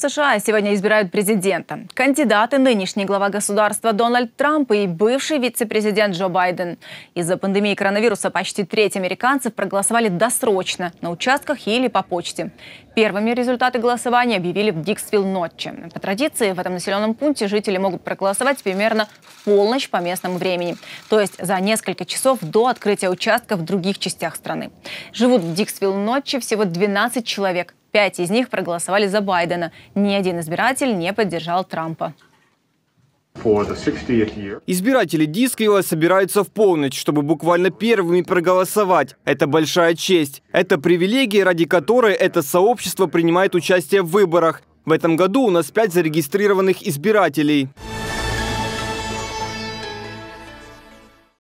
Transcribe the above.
США сегодня избирают президента. Кандидаты – нынешний глава государства Дональд Трамп и бывший вице-президент Джо Байден. Из-за пандемии коронавируса почти треть американцев проголосовали досрочно на участках или по почте. Первыми результаты голосования объявили в Диксвилл-Нотче. По традиции в этом населенном пункте жители могут проголосовать примерно в полночь по местному времени, то есть за несколько часов до открытия участков в других частях страны. Живут в Диксвилл-Нотче всего 12 человек. Пять из них проголосовали за Байдена. Ни один избиратель не поддержал Трампа. Избиратели Дисквилла собираются в полночь, чтобы буквально первыми проголосовать. Это большая честь. Это привилегия, ради которой это сообщество принимает участие в выборах. В этом году у нас пять зарегистрированных избирателей.